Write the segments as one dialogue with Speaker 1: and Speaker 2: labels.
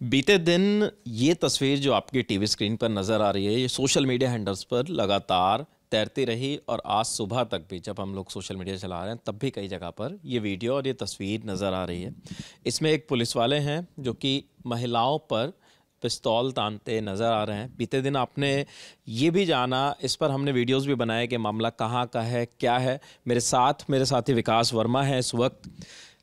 Speaker 1: बीते दिन ये तस्वीर जो आपकी टीवी स्क्रीन पर नज़र आ रही है, ये सोशल मीडिया हैंडल्स पर लगातार तैरती रही और आज सुबह तक भी जब हम लोग सोशल मीडिया चला रहे हैं, तब भी कई जगह पर ये वीडियो और ये तस्वीर नज़र आ रही है। इसमें एक पुलिस वाले हैं जो कि महिलाओं पर पिस्तौल तानते नज़र आ रहे हैं। बीते दिन आपने ये भी जाना, इस पर हमने वीडियोस भी बनाए कि मामला कहाँ का है, क्या है। मेरे साथ, मेरे साथी विकास वर्मा है इस वक्त।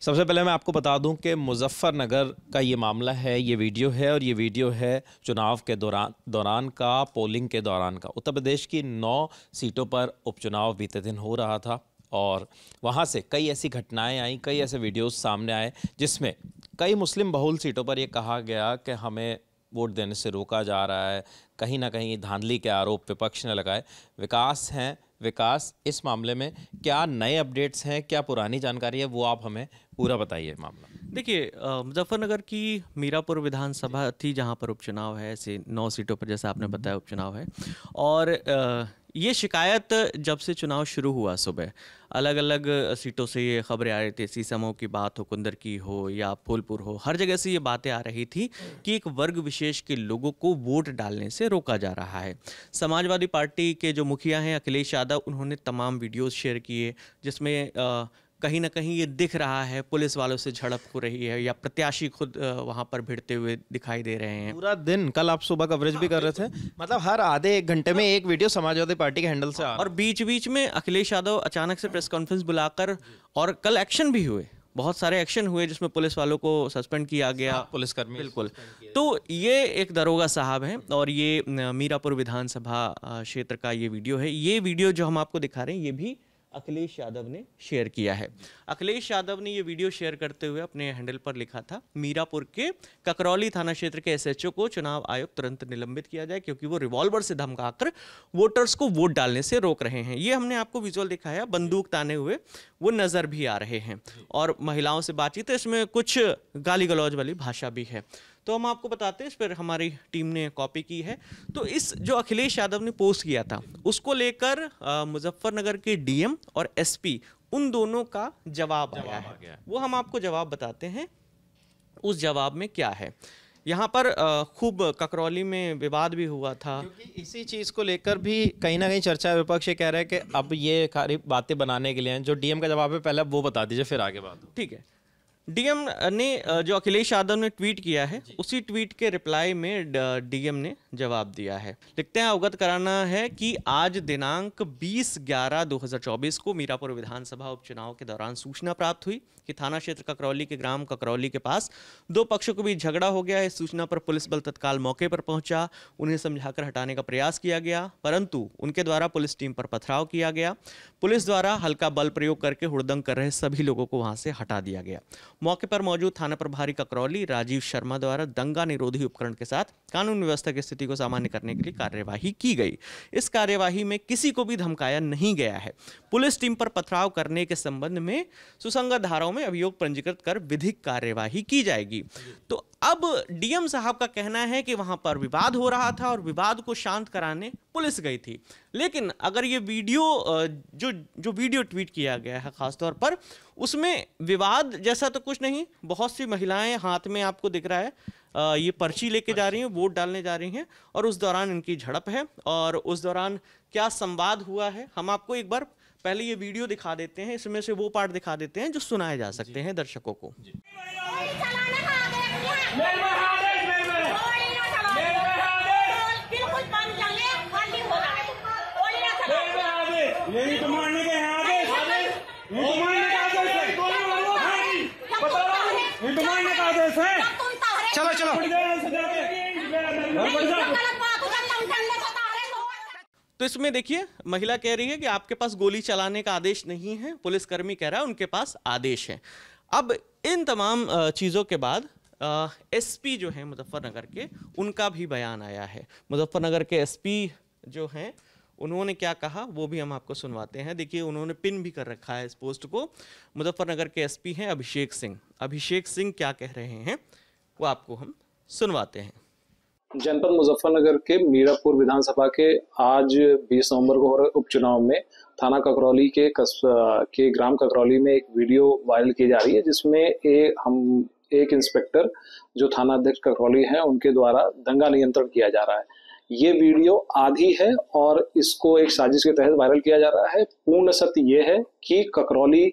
Speaker 1: सबसे पहले मैं आपको बता दूँ कि मुजफ्फ़रनगर का ये मामला है, ये वीडियो है और ये वीडियो है चुनाव के दौरान दौरान का पोलिंग के दौरान का। उत्तर प्रदेश की नौ सीटों पर उपचुनाव बीते दिन हो रहा था और वहाँ से कई ऐसी घटनाएँ आई, कई ऐसे वीडियोस सामने आए जिसमें कई मुस्लिम बहुल सीटों पर यह कहा गया कि हमें वोट देने से रोका जा रहा है, कहीं ना कहीं धांधली के आरोप विपक्ष ने लगाए। विकास हैं विकास इस मामले में क्या नए अपडेट्स हैं क्या पुरानी जानकारी है वो आप हमें पूरा बताइए मामला
Speaker 2: देखिए मुजफ्फरनगर की मीरापुर विधानसभा थी जहाँ पर उपचुनाव है ऐसे नौ सीटों पर जैसे आपने बताया उपचुनाव है। और ये शिकायत जब से चुनाव शुरू हुआ सुबह अलग अलग सीटों से ये खबरें आ रही थी, सीसमो की बात हो, कुंदर की हो या फूलपुर हो, हर जगह से ये बातें आ रही थी कि एक वर्ग विशेष के लोगों को वोट डालने से रोका जा रहा है। समाजवादी पार्टी के जो मुखिया हैं, अखिलेश यादव, उन्होंने तमाम वीडियोस शेयर किए, जिसमें कहीं ना कहीं ये दिख रहा है पुलिस वालों से झड़प हो रही है या प्रत्याशी खुद वहाँ पर भिड़ते हुए दिखाई दे रहे हैं।
Speaker 1: पूरा दिन कल आप सुबह कवरेज भी कर रहे थे। मतलब हर आधे एक घंटे में एक वीडियो समाजवादी पार्टी के हैंडल से आ
Speaker 2: और बीच बीच में अखिलेश यादव अचानक से प्रेस कॉन्फ्रेंस बुलाकर और कल एक्शन भी हुए। बहुत सारे एक्शन हुए जिसमें पुलिस वालों को सस्पेंड किया गया।
Speaker 1: पुलिसकर्मी
Speaker 2: बिल्कुल। तो ये एक दरोगा साहब हैं और ये मीरापुर विधानसभा क्षेत्र का ये वीडियो है। ये वीडियो जो हम आपको दिखा रहे हैं ये भी अखिलेश यादव ने शेयर किया है। अखिलेश यादव ने ये वीडियो शेयर करते हुए अपने हैंडल पर लिखा था, मीरापुर के ककरौली थाना क्षेत्र के एसएचओ को चुनाव आयोग तुरंत निलंबित किया जाए क्योंकि वो रिवॉल्वर से धमकाकर वोटर्स को वोट डालने से रोक रहे हैं। ये हमने आपको विजुअल दिखाया, बंदूक ताने हुए वो नज़र भी आ रहे हैं। और महिलाओं से बातचीत इसमें कुछ गाली गलौज वाली भाषा भी है। तो हम आपको बताते हैं इस पर हमारी टीम ने कॉपी की है। तो इस जो अखिलेश यादव ने पोस्ट किया था उसको लेकर मुजफ्फरनगर के डीएम और एसपी उन दोनों का जवाब, जवाब आया है। गया। वो हम आपको जवाब बताते हैं उस जवाब में क्या है। यहाँ पर खूब ककरौली में विवाद भी हुआ था।
Speaker 1: क्योंकि इसी चीज़ को लेकर भी कहीं ना कहीं चर्चा विपक्ष ये कह रहा है कि अब ये सारी बातें बनाने के लिए हैं। जो डीएम का जवाब है पहले वो बता दीजिए फिर आगे बात
Speaker 2: ठीक है। डीएम ने जो अखिलेश यादव ने ट्वीट किया है उसी ट्वीट के रिप्लाई में डीएम ने जवाब दिया है। लिखते हैं अवगत कराना है कि आज दिनांक 20 ग्यारह 2024 को मीरापुर विधानसभा उपचुनाव के दौरान सूचना प्राप्त हुई कि थाना क्षेत्र ककरौली के ग्राम ककरौली के पास दो पक्षों के बीच झगड़ा हो गया। इस सूचना पर पुलिस बल तत्काल मौके पर पहुँचा। उन्हें समझाकर हटाने का प्रयास किया गया परंतु उनके द्वारा पुलिस टीम पर पथराव किया गया। पुलिस द्वारा हल्का बल प्रयोग करके हुड़दंग कर रहे सभी लोगों को वहाँ से हटा दिया गया। मौके पर मौजूद थाना प्रभारी ककरौली राजीव शर्मा द्वारा दंगा निरोधी उपकरण के साथ कानून व्यवस्था की स्थिति को सामान्य करने के लिए कार्यवाही की गई। इस कार्यवाही में किसी को भी धमकाया नहीं गया है। पुलिस टीम पर पथराव करने के संबंध में सुसंगत धाराओं में अभियोग पंजीकृत कर विधिक कार्यवाही की जाएगी। तो अब डीएम साहब का कहना है कि वहाँ पर विवाद हो रहा था और विवाद को शांत कराने पुलिस गई थी। लेकिन अगर ये वीडियो जो जो वीडियो ट्वीट किया गया है खासतौर पर, उसमें विवाद जैसा तो कुछ नहीं, बहुत सी महिलाएँ हाथ में आपको दिख रहा है ये पर्ची लेके जा रही हैं, वोट डालने जा रही हैं और उस दौरान इनकी झड़प है और उस दौरान क्या संवाद हुआ है, हम आपको एक बार पहले ये वीडियो दिखा देते हैं, इसमें से वो पार्ट दिखा देते हैं जो सुनाए जा सकते हैं दर्शकों को।
Speaker 3: यही तो मारने के हैं आदेश यही तो मारने का आदेश है यही तो मारने का आदेश है
Speaker 1: चलो चलो।
Speaker 2: तो इसमें देखिए महिला कह रही है कि आपके पास गोली चलाने का आदेश नहीं है पुलिसकर्मी कह रहा है उनके पास आदेश है। अब इन तमाम चीज़ों के बाद एसपी जो है मुजफ्फरनगर के उनका भी बयान आया है। मुजफ्फरनगर के एसपी जो हैं उन्होंने क्या कहा? वो भी हम आपको सुनवाते हैं। देखिए, उन्होंने पिन भी कर रखा है इस पोस्ट को। मुजफ्फरनगर के एसपी हैं अभिषेक सिंह। अभिषेक सिंह क्या कह रहे हैं, वो आपको हम सुनवाते हैं।
Speaker 4: जनपद मुजफ्फरनगर के मीरापुर विधानसभा के आज 20 नवंबर को हो रहे उपचुनाव में थाना ककरौली के कस के ग्राम ककरौली में एक वीडियो वायरल की जा रही है, जिसमें ए, हम, एक इंस्पेक्टर जो थाना अध्यक्ष ककरौली हैं, उनके द्वारा दंगा नियंत्रण किया जा रहा है। ये वीडियो आधी है और इसको एक साजिश के तहत वायरल किया जा रहा है। पूर्ण सत्य ये है कि ककरौली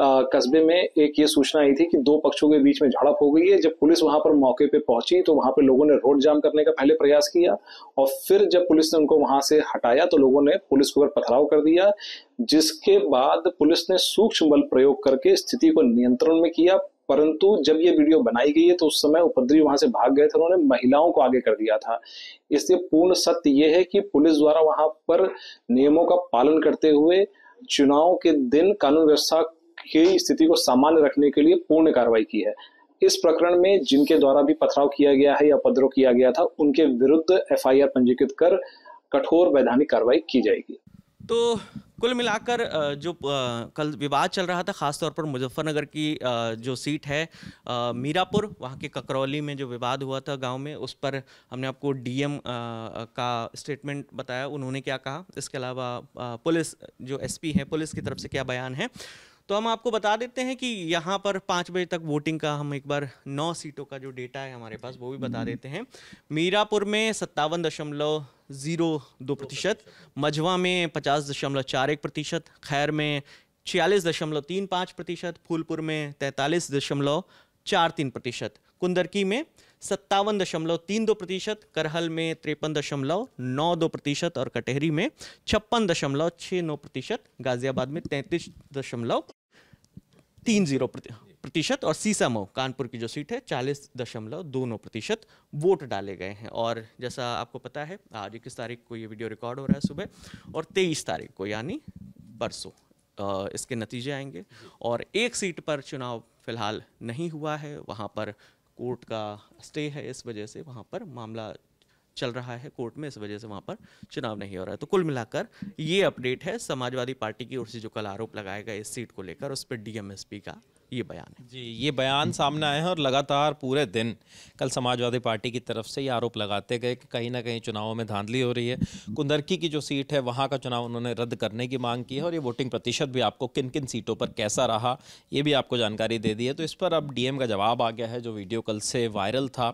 Speaker 4: कस्बे में एक ये सूचना आई थी कि दो पक्षों के बीच में झड़प हो गई है। जब पुलिस वहाँ पर मौके पे पहुँची तो वहाँ पे लोगों ने रोड जाम करने का पहले प्रयास किया और फिर जब पुलिस ने उनको वहाँ से हटाया तो लोगों ने पुलिस के ऊपर पथराव कर दिया, जिसके बाद पुलिस ने सूक्ष्म बल प्रयोग करके स्थिति को नियंत्रण में किया। परंतु जब ये वीडियो बनाई गई है तो उस समय उपद्रवी वहाँ से भाग गए थे, उन्होंने महिलाओं को आगे कर दिया था। इसलिए पूर्ण सत्य ये है कि पुलिस द्वारा वहाँ पर नियमों का पालन करते हुए चुनाव के दिन कानून व्यवस्था की स्थिति को सामान्य रखने के लिए पूर्ण कार्रवाई की है। इस प्रकरण में जिनके द्वारा भी पथराव किया गया है या उपद्रव किया गया था, उनके विरुद्ध एफआईआर पंजीकृत कर कठोर वैधानिक कार्रवाई की जाएगी।
Speaker 2: तो कुल मिलाकर जो कल विवाद चल रहा था, खासतौर पर मुजफ्फरनगर की जो सीट है मीरापुर, वहाँ के ककरौली में जो विवाद हुआ था गाँव में, उस पर हमने आपको डीएम का स्टेटमेंट बताया, उन्होंने क्या कहा। इसके अलावा पुलिस, जो एसपी है, पुलिस की तरफ़ से क्या बयान है। तो हम आपको बता देते हैं कि यहाँ पर पाँच बजे तक वोटिंग का हम एक बार नौ सीटों का जो डेटा है हमारे पास वो भी बता देते हैं। मीरापुर में सत्तावन दशमलव ज़ीरो दो प्रतिशत मझवा में पचास दशमलव चार एक प्रतिशत खैर में छियालीस दशमलव तीन पाँच प्रतिशत फूलपुर में तैंतालीस दशमलव चार तीन प्रतिशत कुंदरकी में सत्तावन दशमलव तीन दो प्रतिशत करहल में तिरपन दशमलव नौ दो प्रतिशत और कटहरी में छप्पन दशमलव छः नौ प्रतिशत गाजियाबाद में तैंतीस दशमलव तीन ज़ीरो प्रतिशत और सीसामऊ, कानपुर की जो सीट है, चालीस दशमलव दो नौ प्रतिशत वोट डाले गए हैं। और जैसा आपको पता है, आज इक्कीस तारीख को ये वीडियो रिकॉर्ड हो रहा है सुबह और तेईस तारीख को, यानी परसों इसके नतीजे आएँगे। और एक सीट पर चुनाव फ़िलहाल नहीं हुआ है, वहाँ पर कोर्ट का स्टे है इस वजह से वहाँ पर मामला चल रहा है कोर्ट में, इस वजह से वहाँ पर चुनाव नहीं हो रहा है। तो कुल मिलाकर ये अपडेट है, समाजवादी पार्टी की ओर से जो कल आरोप लगाएगा इस सीट को लेकर, उस पर डीएमएसपी का। ये बयान है।
Speaker 1: जी, ये बयान सामने आए हैं और लगातार पूरे दिन कल समाजवादी पार्टी की तरफ़ से ये आरोप लगाते गए कि कहीं ना कहीं चुनावों में धांधली हो रही है। कुंदरकी की जो सीट है, वहाँ का चुनाव उन्होंने रद्द करने की मांग की है और ये वोटिंग प्रतिशत भी आपको किन किन सीटों पर कैसा रहा, ये भी आपको जानकारी दे दी है। तो इस पर अब डीएम का जवाब आ गया है, जो वीडियो कल से वायरल था।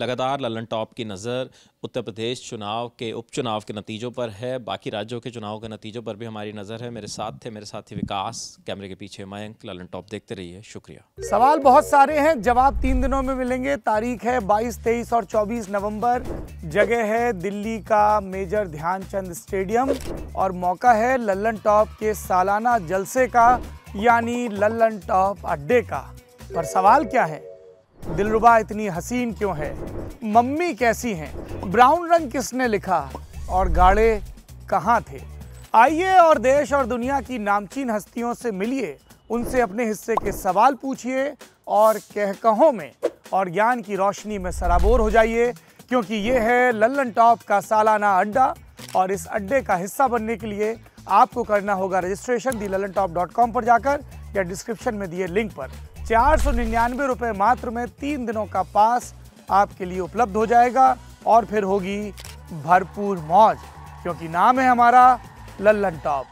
Speaker 1: लगातार ललन टॉप की नज़र उत्तर प्रदेश चुनाव के, उपचुनाव के नतीजों पर है। बाकी राज्यों के चुनाव के नतीजों पर भी हमारी नज़र है। मेरे साथ थे, मेरे साथी विकास, कैमरे के पीछे मयंक, ललन टॉप देखते रहिए। शुक्रिया।
Speaker 5: सवाल बहुत सारे हैं जवाब तीन दिनों में मिलेंगे। तारीख है 22, 23 और 24 नवंबर। जगह है दिल्ली का मेजर ध्यानचंद स्टेडियम और मौका है लल्लन टॉप के सालाना जलसे का यानी लल्लन टॉप अड्डे का। पर सवाल क्या है? दिलरुबा इतनी हसीन क्यों है? मम्मी कैसी हैं? ब्राउन रंग किसने लिखा? और गाड़े कहाँ थे? आइए और देश और दुनिया की नामचीन हस्तियों से मिलिए। उनसे अपने हिस्से के सवाल पूछिए और कहकहों में और ज्ञान की रोशनी में सराबोर हो जाइए, क्योंकि ये है लल्लन टॉप का सालाना अड्डा और इस अड्डे का हिस्सा बनने के लिए आपको करना होगा registration the Lallantop dot com पर जाकर या डिस्क्रिप्शन में दिए लिंक पर। चार सौ निन्यानवे रुपये मात्र में तीन दिनों का पास आपके लिए उपलब्ध हो जाएगा और फिर होगी भरपूर मौज, क्योंकि नाम है हमारा लल्लन टॉप।